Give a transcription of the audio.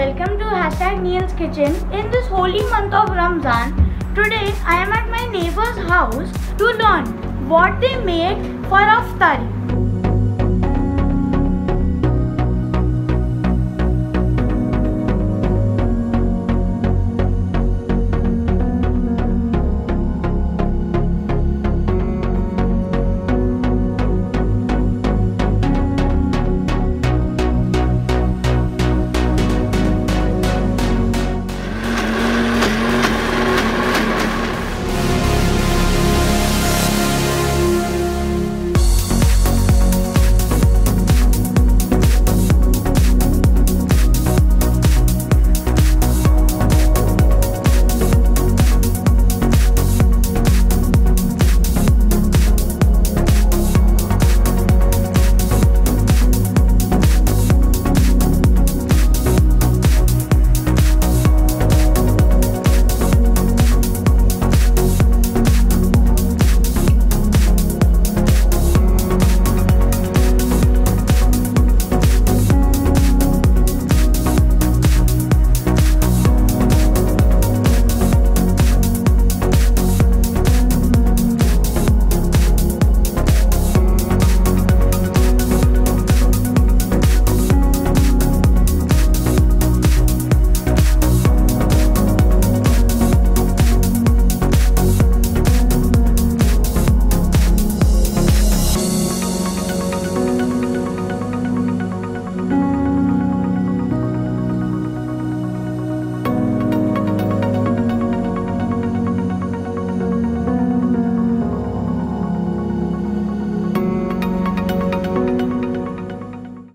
Welcome to hashtag Neil's Kitchen. In this holy month of Ramzan, today I am at my neighbor's house to learn what they make for iftari.